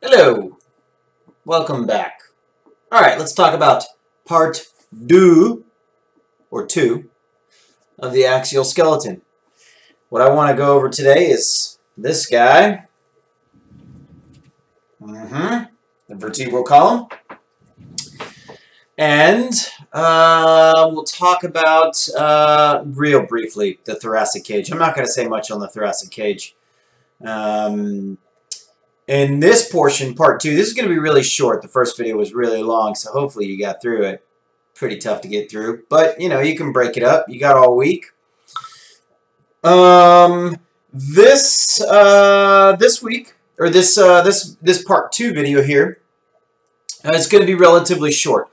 Hello. Welcome back. All right, let's talk about part two, or two, of the axial skeleton. What I want to go over today is this guy. Mm-hmm. The vertebral column. And uh, we'll talk about, uh, real briefly, the thoracic cage. I'm not going to say much on the thoracic cage. Um, in this portion, part two, this is going to be really short. The first video was really long, so hopefully you got through it. Pretty tough to get through. But, you know, you can break it up. You got all week. Um, this, uh, this week, or this, uh, this, this part two video here, uh, it's going to be relatively short.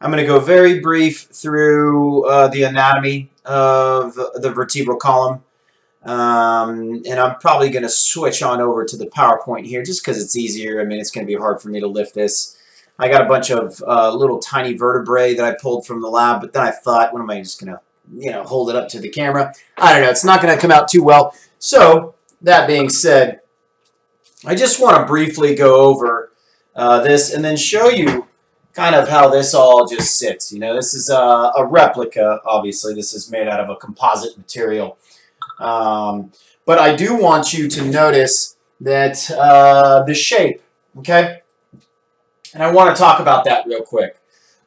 I'm going to go very brief through uh, the anatomy of the vertebral column. Um, and I'm probably going to switch on over to the PowerPoint here just because it's easier. I mean, it's going to be hard for me to lift this. I got a bunch of uh, little tiny vertebrae that I pulled from the lab, but then I thought, what am I just going to, you know, hold it up to the camera? I don't know. It's not going to come out too well. So, that being said, I just want to briefly go over uh, this and then show you kind of how this all just sits. You know, this is a, a replica, obviously. This is made out of a composite material. Um, but I do want you to notice that uh, the shape, okay? And I want to talk about that real quick.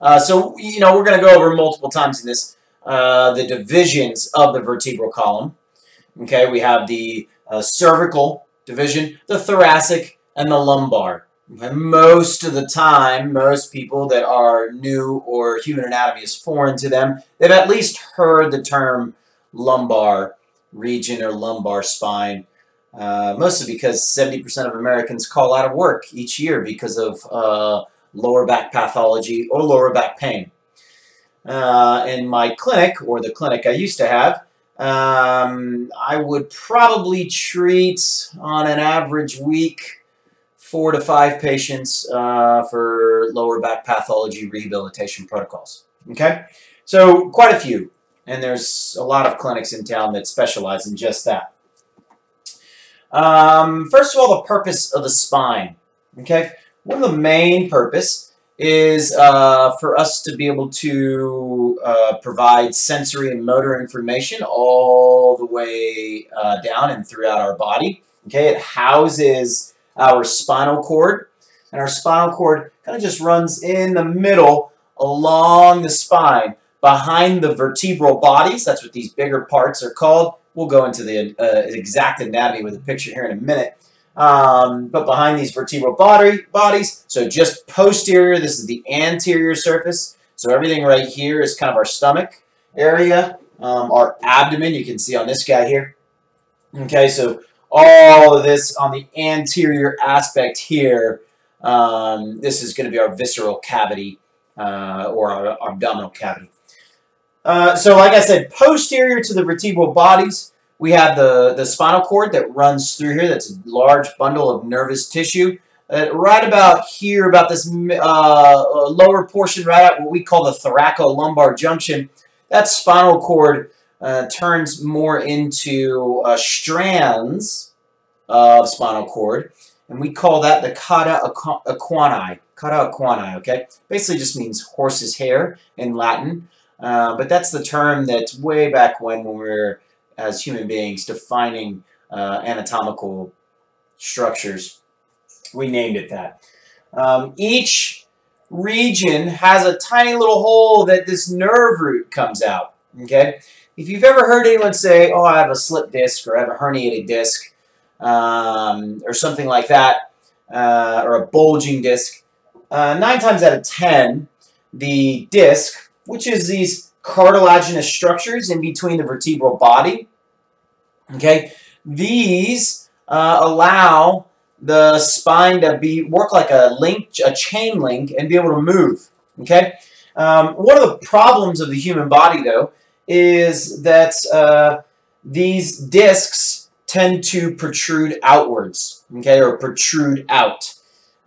Uh, so, you know, we're going to go over multiple times in this, uh, the divisions of the vertebral column. Okay, we have the uh, cervical division, the thoracic, and the lumbar. And most of the time, most people that are new or human anatomy is foreign to them, they've at least heard the term lumbar region or lumbar spine. Uh, mostly because 70% of Americans call out of work each year because of uh, lower back pathology or lower back pain. Uh, in my clinic, or the clinic I used to have, um, I would probably treat on an average week four to five patients uh, for lower back pathology rehabilitation protocols. Okay, so quite a few and there's a lot of clinics in town that specialize in just that. Um, first of all, the purpose of the spine. Okay, one of the main purpose is uh, for us to be able to uh, provide sensory and motor information all the way uh, down and throughout our body. Okay, it houses our spinal cord, and our spinal cord kind of just runs in the middle along the spine behind the vertebral bodies. That's what these bigger parts are called. We'll go into the uh, exact anatomy with a picture here in a minute. Um, but behind these vertebral body, bodies, so just posterior, this is the anterior surface. So everything right here is kind of our stomach area, um, our abdomen, you can see on this guy here. Okay, so all of this on the anterior aspect here, um, this is going to be our visceral cavity uh, or our, our abdominal cavity. Uh, so like I said, posterior to the vertebral bodies, we have the, the spinal cord that runs through here. That's a large bundle of nervous tissue. Uh, right about here, about this uh, lower portion, right at what we call the thoracolumbar junction, that spinal cord uh, turns more into uh, strands of spinal cord, and we call that the cauda equina. Cauda equina, okay? Basically just means horse's hair in Latin. Uh, but that's the term that's way back when, when we were, as human beings, defining uh, anatomical structures. We named it that. Um, each region has a tiny little hole that this nerve root comes out. Okay, If you've ever heard anyone say, oh, I have a slip disc or I have a herniated disc um, or something like that, uh, or a bulging disc, uh, nine times out of ten, the disc which is these cartilaginous structures in between the vertebral body. Okay, these uh, allow the spine to be work like a link, a chain link, and be able to move. Okay, um, one of the problems of the human body, though, is that uh, these discs tend to protrude outwards. Okay, or protrude out.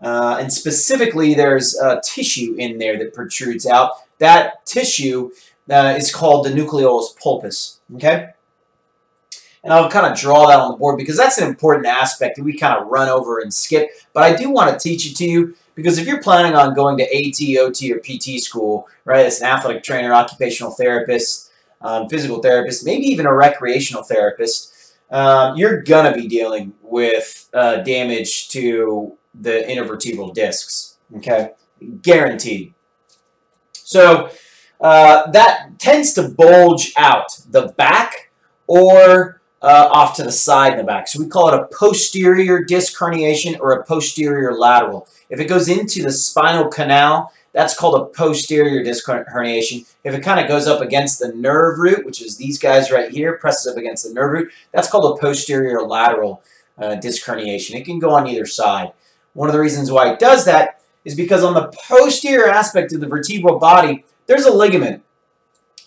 Uh, and specifically, there's uh, tissue in there that protrudes out that tissue uh, is called the nucleolus pulpus. Okay. And I'll kind of draw that on the board because that's an important aspect that we kind of run over and skip. But I do want to teach it to you because if you're planning on going to AT, OT, or PT school, right, as an athletic trainer, occupational therapist, um, physical therapist, maybe even a recreational therapist, um, you're going to be dealing with uh, damage to the intervertebral discs, okay? Guaranteed. So uh, that tends to bulge out the back or uh, off to the side in the back. So we call it a posterior disc herniation or a posterior lateral. If it goes into the spinal canal, that's called a posterior disc herniation. If it kind of goes up against the nerve root, which is these guys right here, presses up against the nerve root, that's called a posterior lateral uh, disc herniation. It can go on either side. One of the reasons why it does that is because on the posterior aspect of the vertebral body, there's a ligament.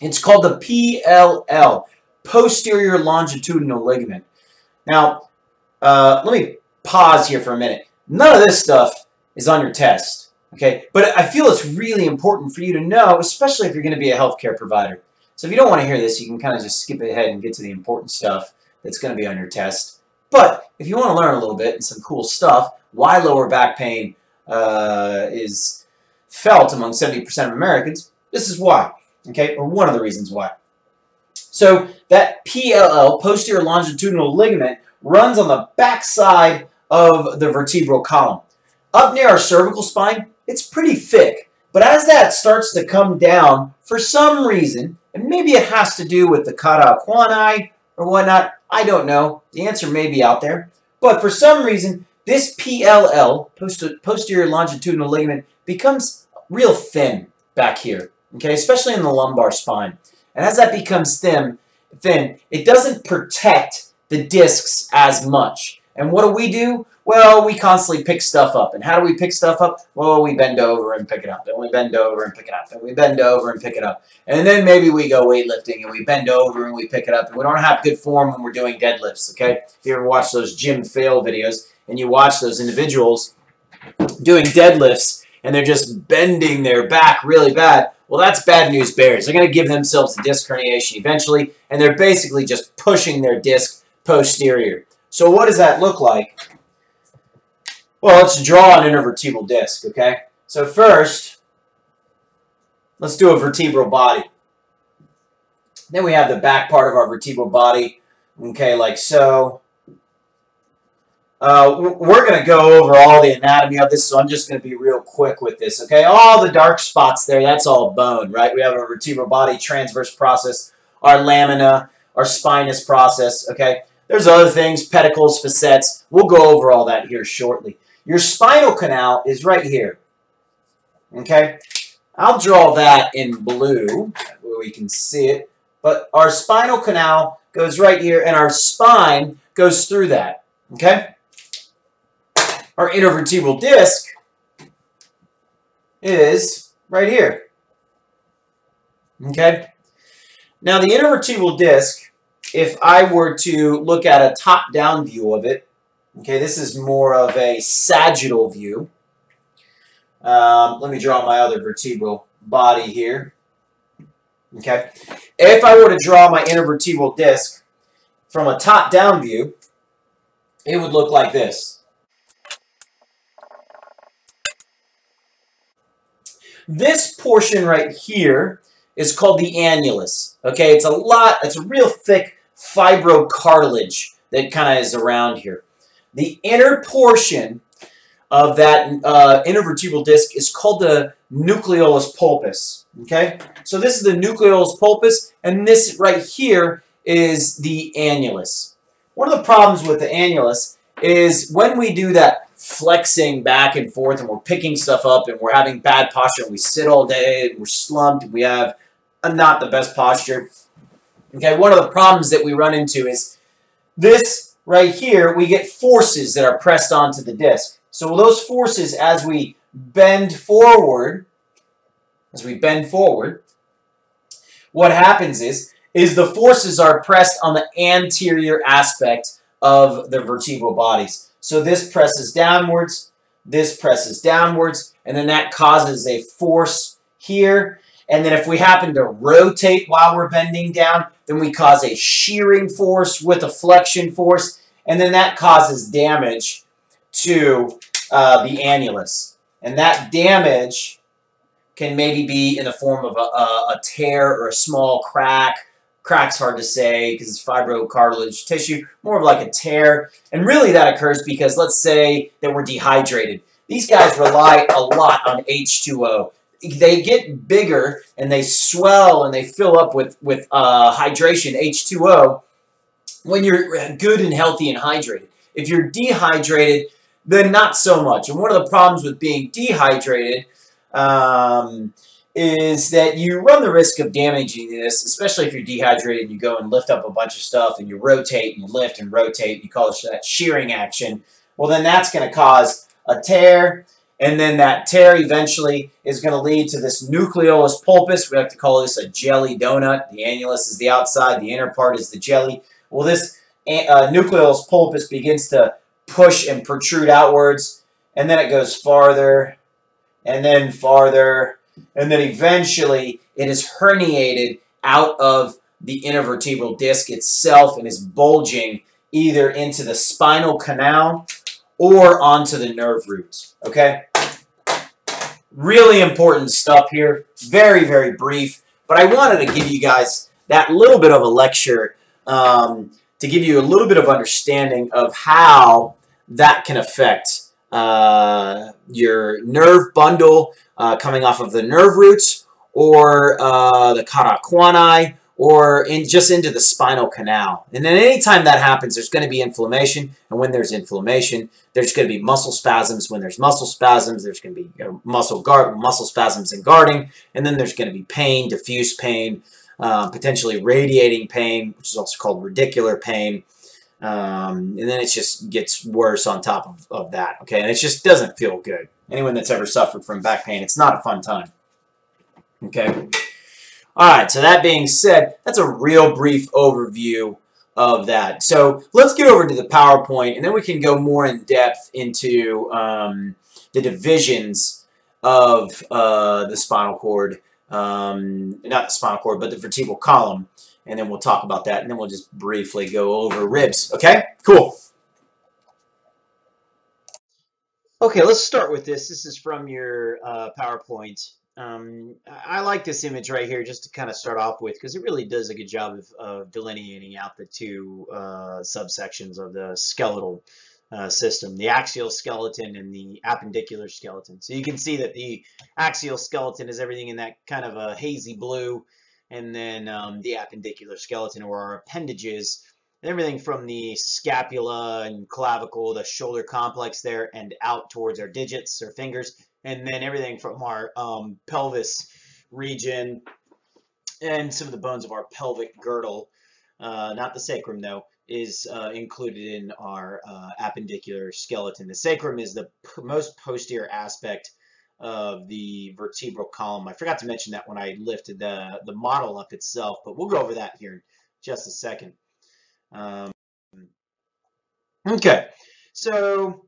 It's called the PLL, posterior longitudinal ligament. Now, uh, let me pause here for a minute. None of this stuff is on your test, okay? But I feel it's really important for you to know, especially if you're going to be a healthcare provider. So if you don't want to hear this, you can kind of just skip ahead and get to the important stuff that's going to be on your test. But if you want to learn a little bit and some cool stuff, why lower back pain uh, is felt among 70% of Americans, this is why, okay, or one of the reasons why. So that PLL, posterior longitudinal ligament, runs on the backside of the vertebral column. Up near our cervical spine, it's pretty thick, but as that starts to come down, for some reason, and maybe it has to do with the cauda equina or whatnot, I don't know. The answer may be out there. But for some reason, this PLL, posterior longitudinal ligament, becomes real thin back here, okay, especially in the lumbar spine. And as that becomes thin, thin, it doesn't protect the discs as much. And what do we do? Well, we constantly pick stuff up. And how do we pick stuff up? Well, we bend over and pick it up. And we bend over and pick it up. And we bend over and pick it up. And then maybe we go weightlifting and we bend over and we pick it up. And we don't have good form when we're doing deadlifts, okay? If you ever watch those gym fail videos and you watch those individuals doing deadlifts and they're just bending their back really bad, well, that's bad news bears. They're going to give themselves a disc herniation eventually, and they're basically just pushing their disc posterior. So what does that look like? Well, let's draw an intervertebral disc, okay? So first, let's do a vertebral body. Then we have the back part of our vertebral body, okay, like so. Uh, we're going to go over all the anatomy of this, so I'm just going to be real quick with this, okay? All the dark spots there, that's all bone, right? We have our vertebral body transverse process, our lamina, our spinous process, okay? There's other things, pedicles, facets. We'll go over all that here shortly. Your spinal canal is right here. Okay? I'll draw that in blue where we can see it. But our spinal canal goes right here, and our spine goes through that. Okay? Our intervertebral disc is right here. Okay? Now, the intervertebral disc, if I were to look at a top-down view of it, Okay, this is more of a sagittal view. Um, let me draw my other vertebral body here. Okay, if I were to draw my intervertebral disc from a top-down view, it would look like this. This portion right here is called the annulus. Okay, it's a lot, it's a real thick fibrocartilage that kind of is around here. The inner portion of that uh, intervertebral disc is called the nucleolus pulpus. Okay, so this is the nucleolus pulpus, and this right here is the annulus. One of the problems with the annulus is when we do that flexing back and forth and we're picking stuff up and we're having bad posture and we sit all day and we're slumped and we have not the best posture. Okay, one of the problems that we run into is this right here, we get forces that are pressed onto the disc. So those forces, as we bend forward, as we bend forward, what happens is, is the forces are pressed on the anterior aspect of the vertebral bodies. So this presses downwards, this presses downwards, and then that causes a force here. And then if we happen to rotate while we're bending down, then we cause a shearing force with a flexion force, and then that causes damage to uh, the annulus. And that damage can maybe be in the form of a, a, a tear or a small crack. Crack's hard to say because it's fibrocartilage tissue, more of like a tear. And really that occurs because let's say that we're dehydrated. These guys rely a lot on H2O they get bigger and they swell and they fill up with with uh, hydration H2O when you're good and healthy and hydrated. If you're dehydrated, then not so much. And one of the problems with being dehydrated um, is that you run the risk of damaging this, especially if you're dehydrated and you go and lift up a bunch of stuff and you rotate and you lift and rotate. And you call it that shearing action. Well, then that's going to cause a tear and then that tear eventually is going to lead to this nucleolus pulpus. We like to call this a jelly donut. The annulus is the outside. The inner part is the jelly. Well, this uh, nucleolus pulpus begins to push and protrude outwards. And then it goes farther and then farther. And then eventually it is herniated out of the intervertebral disc itself and is bulging either into the spinal canal or onto the nerve roots. Okay? Really important stuff here. Very, very brief. But I wanted to give you guys that little bit of a lecture um, to give you a little bit of understanding of how that can affect uh, your nerve bundle uh, coming off of the nerve roots or uh, the equina or in just into the spinal canal. And then anytime that happens, there's going to be inflammation. And when there's inflammation, there's going to be muscle spasms. When there's muscle spasms, there's going to be muscle guard, muscle spasms and guarding. And then there's going to be pain, diffuse pain, uh, potentially radiating pain, which is also called radicular pain. Um, and then it just gets worse on top of, of that. Okay, and it just doesn't feel good. Anyone that's ever suffered from back pain, it's not a fun time. Okay. All right, so that being said, that's a real brief overview of that. So let's get over to the PowerPoint, and then we can go more in depth into um, the divisions of uh, the spinal cord, um, not the spinal cord, but the vertebral column, and then we'll talk about that, and then we'll just briefly go over ribs. Okay, cool. Okay, let's start with this. This is from your uh, PowerPoint. Um, I like this image right here just to kind of start off with because it really does a good job of, of delineating out the two uh, subsections of the skeletal uh, system, the axial skeleton and the appendicular skeleton. So you can see that the axial skeleton is everything in that kind of a hazy blue, and then um, the appendicular skeleton or our appendages, and everything from the scapula and clavicle, the shoulder complex there, and out towards our digits or fingers and then everything from our um, pelvis region and some of the bones of our pelvic girdle, uh, not the sacrum though, is uh, included in our uh, appendicular skeleton. The sacrum is the most posterior aspect of the vertebral column. I forgot to mention that when I lifted the, the model up itself, but we'll go over that here in just a second. Um, okay, so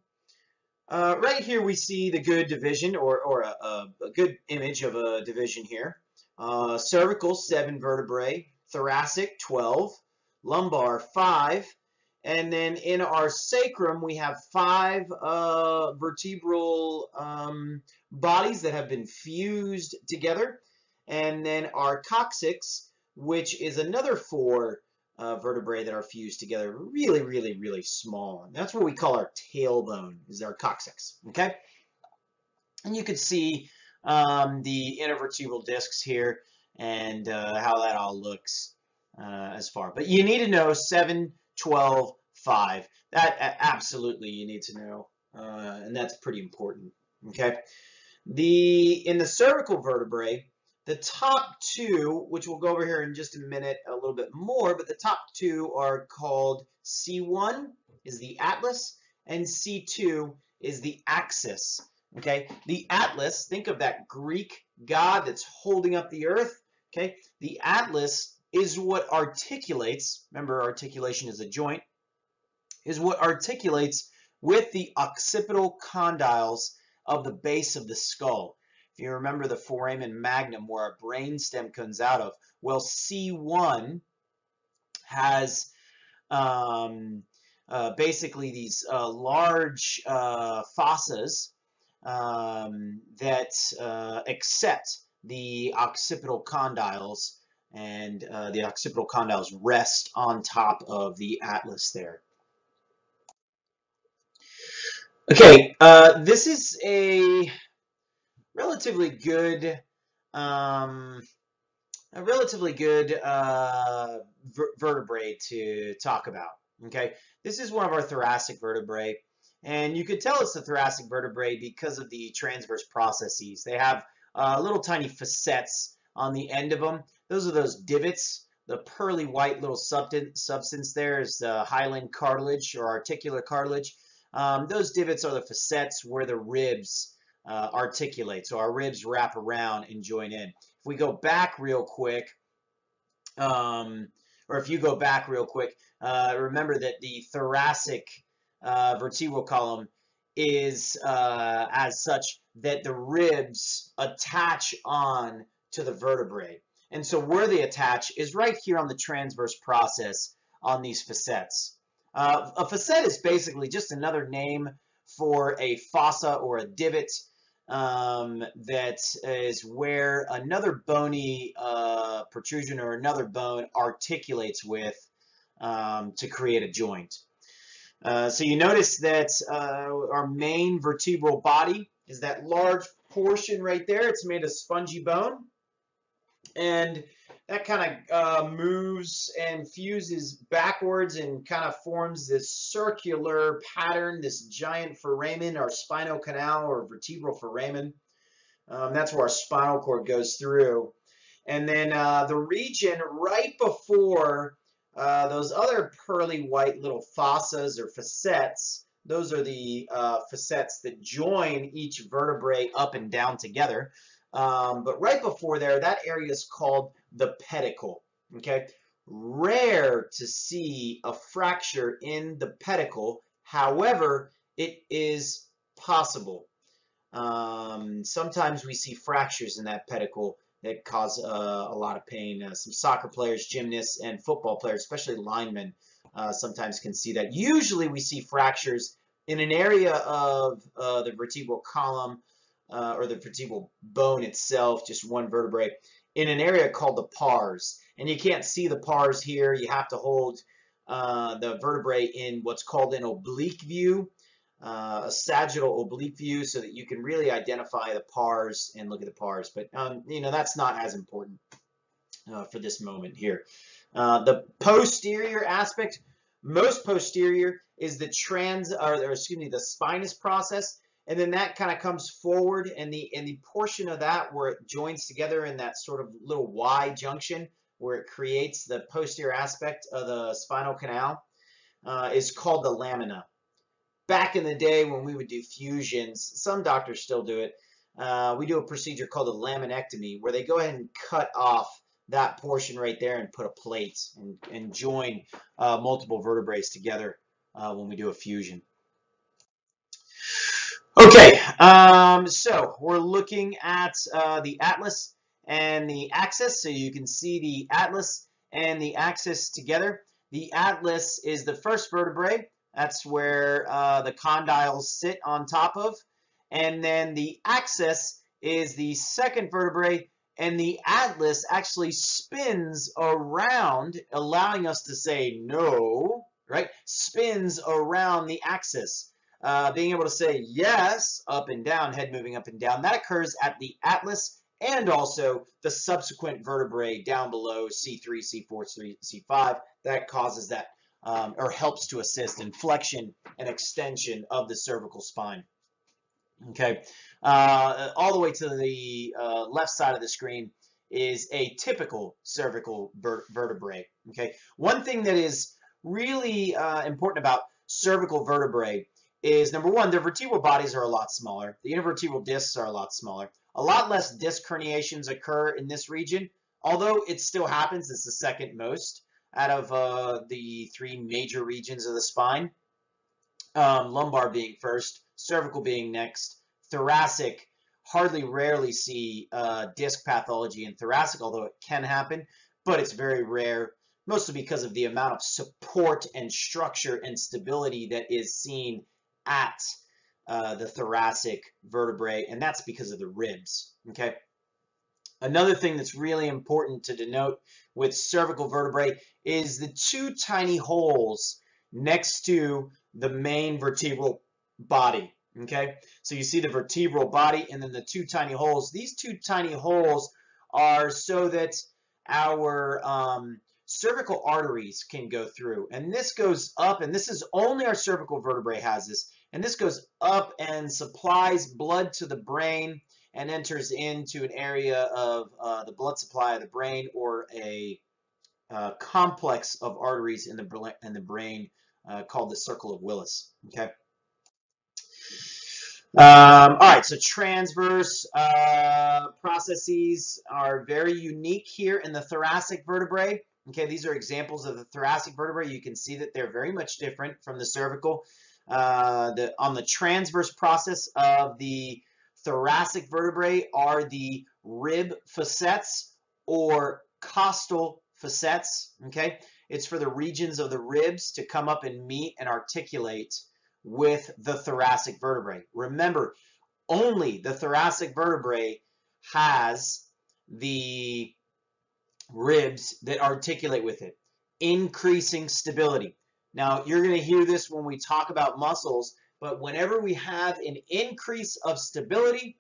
uh, right here we see the good division or, or a, a, good image of a division here. Uh, cervical, 7 vertebrae. Thoracic, 12. Lumbar, 5. And then in our sacrum, we have five uh, vertebral um, bodies that have been fused together. And then our coccyx, which is another four uh, vertebrae that are fused together really, really, really small. And that's what we call our tailbone, is our coccyx, okay? And you can see um, the intervertebral discs here and uh, how that all looks uh, as far. But you need to know 7, 12, 5. That absolutely you need to know, uh, and that's pretty important, okay? The In the cervical vertebrae, the top two, which we'll go over here in just a minute a little bit more, but the top two are called C1 is the atlas and C2 is the axis. Okay, the atlas, think of that Greek god that's holding up the earth. Okay, the atlas is what articulates, remember articulation is a joint, is what articulates with the occipital condyles of the base of the skull. if you remember the foramen magnum where our brain stem comes out of, well, C1 has um, uh, basically these uh, large uh, fossas um, that uh, accept the occipital condyles and uh, the occipital condyles rest on top of the atlas there. Okay, uh, this is a relatively good, um, a relatively good uh, ver vertebrae to talk about. Okay, this is one of our thoracic vertebrae, and you could tell it's the thoracic vertebrae because of the transverse processes. They have uh, little tiny facets on the end of them. Those are those divots. The pearly white little substance there is the hyaline cartilage or articular cartilage. Um, those divots are the facets where the ribs uh, articulate. So our ribs wrap around and join in. If we go back real quick, um, or if you go back real quick, uh, remember that the thoracic uh, vertebral column is uh, as such that the ribs attach on to the vertebrae. And so where they attach is right here on the transverse process on these facets. Uh, a facet is basically just another name for a fossa or a divot um, that is where another bony uh, protrusion or another bone articulates with um, to create a joint. Uh, so you notice that uh, our main vertebral body is that large portion right there. It's made of spongy bone. And that kind of uh, moves and fuses backwards and kind of forms this circular pattern, this giant foramen, our spinal canal or vertebral foramen. Um, that's where our spinal cord goes through. And then uh, the region right before uh, those other pearly white little fossas or facets, those are the uh, facets that join each vertebrae up and down together. Um, but right before there, that area is called the pedicle. Okay, rare to see a fracture in the pedicle. However, it is possible. Um, sometimes we see fractures in that pedicle that cause uh, a lot of pain. Uh, some soccer players, gymnasts, and football players, especially linemen, uh, sometimes can see that. Usually we see fractures in an area of uh, the vertebral column uh, or the vertebral bone itself, just one vertebrae, in an area called the pars. And you can't see the pars here. You have to hold uh, the vertebrae in what's called an oblique view, uh, a sagittal oblique view, so that you can really identify the pars and look at the pars. But, um, you know, that's not as important uh, for this moment here. Uh, the posterior aspect, most posterior, is the trans, or, or excuse me, the spinous process and then that kind of comes forward and the and the portion of that where it joins together in that sort of little Y junction where it creates the posterior aspect of the spinal canal uh, is called the lamina. Back in the day when we would do fusions, some doctors still do it, uh, we do a procedure called a laminectomy where they go ahead and cut off that portion right there and put a plate and, and join uh, multiple vertebrae together uh, when we do a fusion. Okay, um, so we're looking at uh, the atlas and the axis. So you can see the atlas and the axis together. The atlas is the first vertebrae. That's where uh, the condyles sit on top of. And then the axis is the second vertebrae. And the atlas actually spins around, allowing us to say no, right? Spins around the axis. Uh, being able to say yes, up and down, head moving up and down, that occurs at the atlas and also the subsequent vertebrae down below C3, C4, C5. That causes that um, or helps to assist in flexion and extension of the cervical spine. Okay, uh, all the way to the uh, left side of the screen is a typical cervical ver vertebrae. Okay, one thing that is really uh, important about cervical vertebrae is number one, their vertebral bodies are a lot smaller. The intervertebral discs are a lot smaller. A lot less disc herniations occur in this region, although it still happens. It's the second most out of uh, the three major regions of the spine. Um, lumbar being first, cervical being next, thoracic hardly rarely see uh, disc pathology in thoracic, although it can happen, but it's very rare, mostly because of the amount of support and structure and stability that is seen at uh, the thoracic vertebrae, and that's because of the ribs, okay? Another thing that's really important to denote with cervical vertebrae is the two tiny holes next to the main vertebral body. Okay, so you see the vertebral body and then the two tiny holes. These two tiny holes are so that our um, cervical arteries can go through. And this goes up, and this is only our cervical vertebrae has this. And this goes up and supplies blood to the brain and enters into an area of uh, the blood supply of the brain or a uh, complex of arteries in the, in the brain uh, called the circle of Willis. Okay. Um, all right, so transverse uh, processes are very unique here in the thoracic vertebrae. Okay, these are examples of the thoracic vertebrae. You can see that they're very much different from the cervical. Uh, the, on the transverse process of the thoracic vertebrae are the rib facets or costal facets. Okay, it's for the regions of the ribs to come up and meet and articulate with the thoracic vertebrae. Remember, only the thoracic vertebrae has the ribs that articulate with it, increasing stability. Now, you're going to hear this when we talk about muscles, but whenever we have an increase of stability,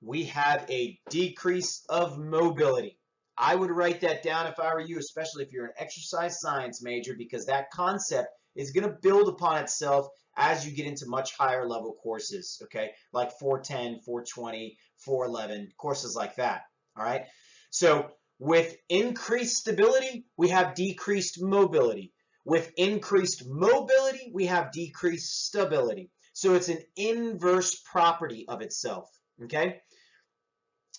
we have a decrease of mobility. I would write that down if I were you, especially if you're an exercise science major, because that concept is going to build upon itself as you get into much higher level courses, okay? Like 410, 420, 411, courses like that, all right? So with increased stability, we have decreased mobility. With increased mobility, we have decreased stability. So it's an inverse property of itself, okay?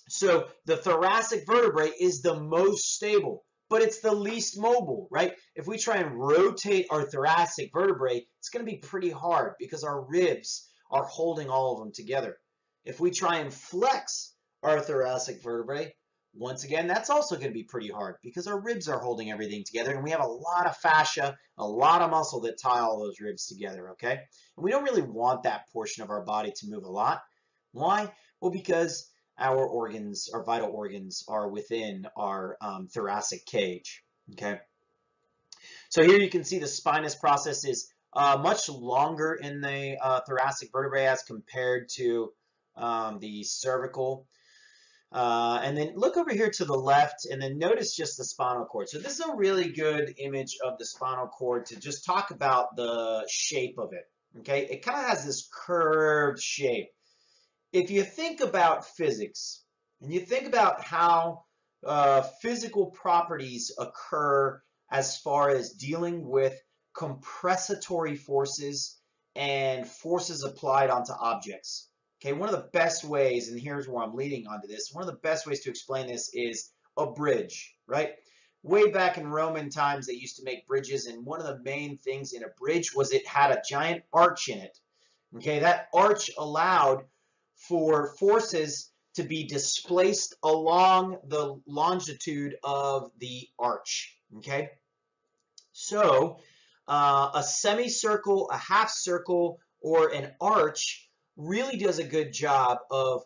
So the thoracic vertebrae is the most stable but it's the least mobile, right? If we try and rotate our thoracic vertebrae, it's going to be pretty hard because our ribs are holding all of them together. If we try and flex our thoracic vertebrae, once again, that's also going to be pretty hard because our ribs are holding everything together and we have a lot of fascia, a lot of muscle that tie all those ribs together, okay? And we don't really want that portion of our body to move a lot. Why? Well, because our organs, our vital organs, are within our um, thoracic cage. Okay. So here you can see the spinous process is uh, much longer in the uh, thoracic vertebrae as compared to um, the cervical. Uh, and then look over here to the left and then notice just the spinal cord. So this is a really good image of the spinal cord to just talk about the shape of it. Okay, it kind of has this curved shape if you think about physics and you think about how uh, physical properties occur as far as dealing with compressatory forces and forces applied onto objects. Okay, one of the best ways, and here's where I'm leading onto this, one of the best ways to explain this is a bridge, right? Way back in Roman times, they used to make bridges, and one of the main things in a bridge was it had a giant arch in it. Okay, that arch allowed for forces to be displaced along the longitude of the arch, okay? So uh, a semicircle, a half circle, or an arch really does a good job of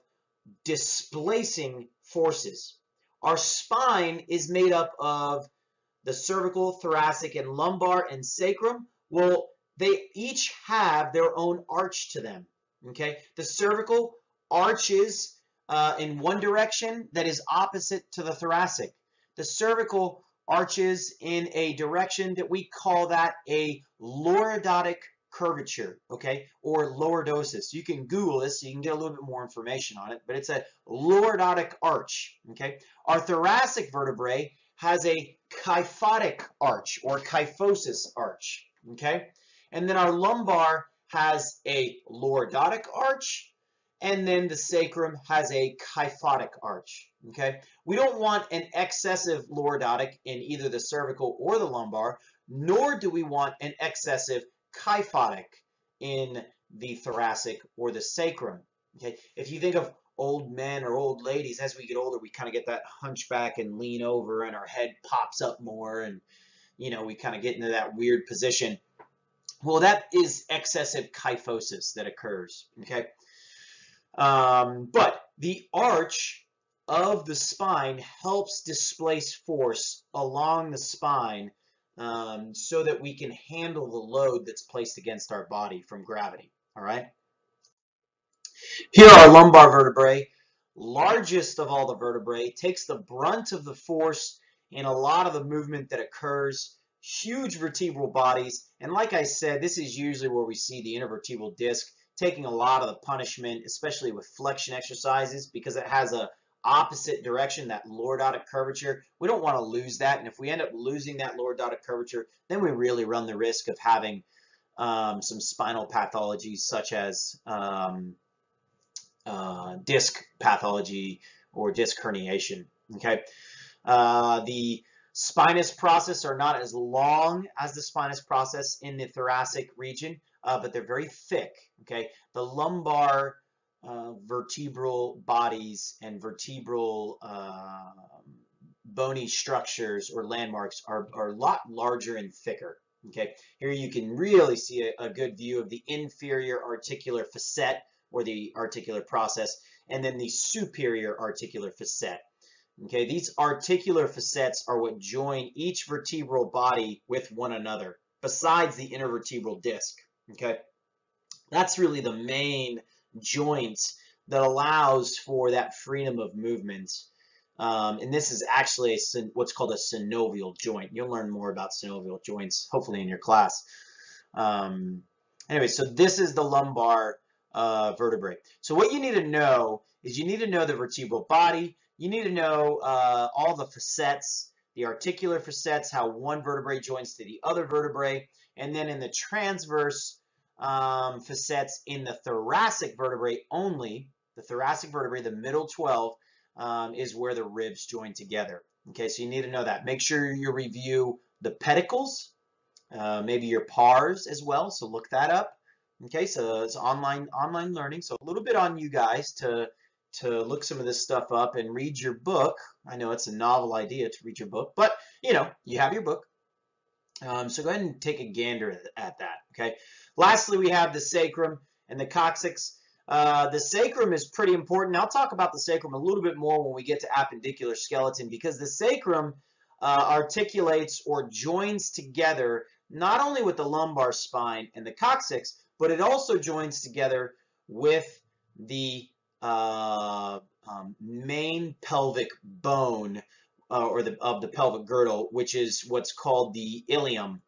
displacing forces. Our spine is made up of the cervical, thoracic, and lumbar and sacrum. Well, they each have their own arch to them. Okay, the cervical arches uh, in one direction that is opposite to the thoracic. The cervical arches in a direction that we call that a lordotic curvature, okay, or lordosis. You can Google this so you can get a little bit more information on it, but it's a lordotic arch, okay. Our thoracic vertebrae has a kyphotic arch or kyphosis arch, okay, and then our lumbar has a lordotic arch and then the sacrum has a kyphotic arch. Okay, we don't want an excessive lordotic in either the cervical or the lumbar, nor do we want an excessive kyphotic in the thoracic or the sacrum. Okay, if you think of old men or old ladies, as we get older, we kind of get that hunchback and lean over and our head pops up more and, you know, we kind of get into that weird position. Well, that is excessive kyphosis that occurs, okay? Um, but the arch of the spine helps displace force along the spine um, so that we can handle the load that's placed against our body from gravity, all right? Here are lumbar vertebrae, largest of all the vertebrae, takes the brunt of the force in a lot of the movement that occurs, huge vertebral bodies, and like I said, this is usually where we see the intervertebral disc taking a lot of the punishment, especially with flexion exercises, because it has a opposite direction, that lordotic curvature. We don't want to lose that, and if we end up losing that lordotic curvature, then we really run the risk of having um, some spinal pathologies such as um, uh, disc pathology or disc herniation. Okay, uh, the spinous process are not as long as the spinous process in the thoracic region, uh, but they're very thick. Okay, the lumbar uh, vertebral bodies and vertebral uh, bony structures or landmarks are, are a lot larger and thicker. Okay, here you can really see a, a good view of the inferior articular facet or the articular process, and then the superior articular facet. Okay, these articular facets are what join each vertebral body with one another, besides the intervertebral disc. Okay, that's really the main joint that allows for that freedom of movement. Um, and this is actually a, what's called a synovial joint. You'll learn more about synovial joints, hopefully in your class. Um, anyway, so this is the lumbar uh, vertebrae. So what you need to know is you need to know the vertebral body. You need to know uh, all the facets, the articular facets, how one vertebrae joins to the other vertebrae, and then in the transverse um, facets in the thoracic vertebrae only, the thoracic vertebrae, the middle 12, um, is where the ribs join together. Okay, so you need to know that. Make sure you review the pedicles, uh, maybe your pars as well, so look that up. Okay, so it's online online learning, so a little bit on you guys to to look some of this stuff up and read your book. I know it's a novel idea to read your book, but you know, you have your book. Um, so go ahead and take a gander at that, okay? Lastly, we have the sacrum and the coccyx. Uh, the sacrum is pretty important. I'll talk about the sacrum a little bit more when we get to appendicular skeleton because the sacrum uh, articulates or joins together not only with the lumbar spine and the coccyx, but it also joins together with the uh, um, main pelvic bone uh, or the of the pelvic girdle, which is what's called the ilium.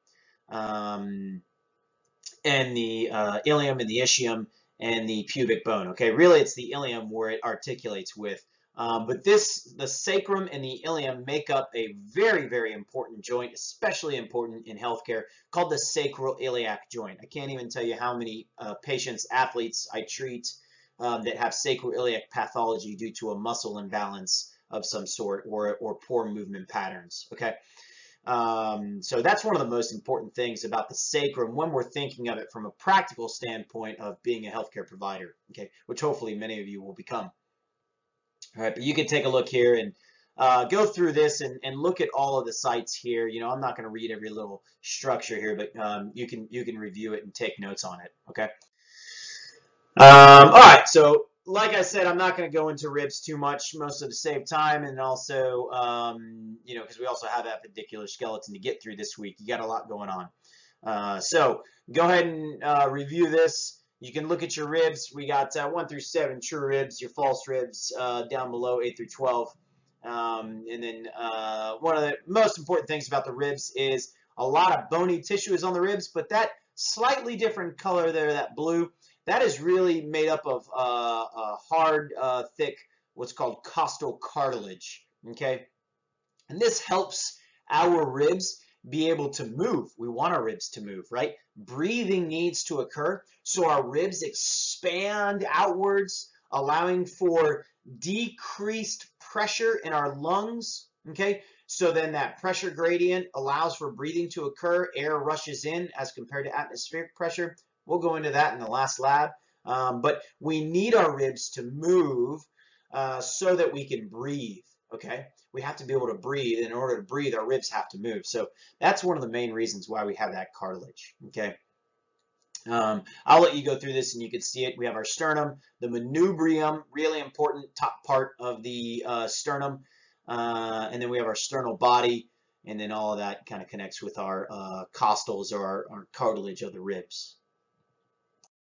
Um, and the uh, ilium and the ischium and the pubic bone. Okay, really it's the ilium where it articulates with. Um, but this, the sacrum and the ilium make up a very, very important joint, especially important in healthcare, called the sacroiliac joint. I can't even tell you how many uh, patients, athletes I treat um, that have sacroiliac pathology due to a muscle imbalance of some sort or, or poor movement patterns. Okay. Um, so that's one of the most important things about the sacrum when we're thinking of it from a practical standpoint of being a healthcare provider, okay, which hopefully many of you will become. All right, but you can take a look here and uh, go through this and, and look at all of the sites here. You know, I'm not going to read every little structure here, but um, you can you can review it and take notes on it. Okay. Um, all right, so like I said, I'm not going to go into ribs too much, mostly to save time, and also, um, you know, because we also have appendicular skeleton to get through this week. You got a lot going on. Uh, so go ahead and uh, review this. You can look at your ribs. We got uh, 1 through 7 true ribs, your false ribs uh, down below 8 through 12. Um, and then uh, one of the most important things about the ribs is a lot of bony tissue is on the ribs, but that slightly different color there, that blue, that is really made up of uh, uh, hard, uh, thick, what's called costal cartilage, okay? And this helps our ribs be able to move. We want our ribs to move, right? Breathing needs to occur, so our ribs expand outwards, allowing for decreased pressure in our lungs, okay? So then that pressure gradient allows for breathing to occur. Air rushes in as compared to atmospheric pressure. We'll go into that in the last lab. Um, but we need our ribs to move uh, so that we can breathe. Okay, we have to be able to breathe. In order to breathe, our ribs have to move. So that's one of the main reasons why we have that cartilage. Okay. Um, I'll let you go through this and you can see it. We have our sternum, the manubrium, really important top part of the uh, sternum. Uh, and then we have our sternal body, and then all of that kind of connects with our uh, costals or our, our cartilage of the ribs.